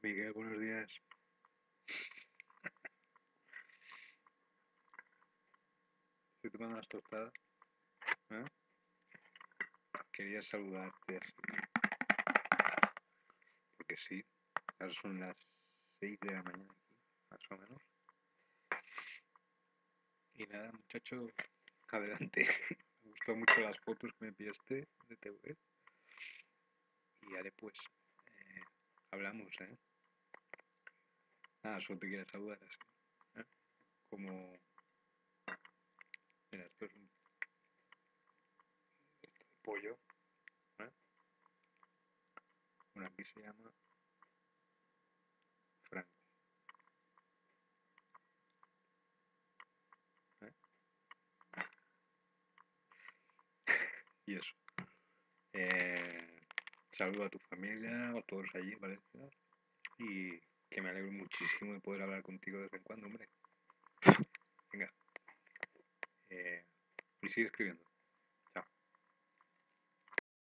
Miguel, buenos días. Estoy tomando unas tostadas. Quería saludarte. Porque sí, ahora son las 6 de la mañana más o menos. Y nada, muchacho, adelante. Me gustó mucho las fotos que me enviaste de TV. Y haré pues, hablamos, ¿eh? Nada, solo te quiero saludar así. ¿eh? Como... Mira, esto es un... Pollo. ¿eh? Bueno, aquí se llama Franco. ¿eh? Y eso. Eh, saludo a tu familia, a todos allí en. Y que me alegro muchísimo de poder hablar contigo de vez en cuando, hombre. Venga. Eh, y sigue escribiendo.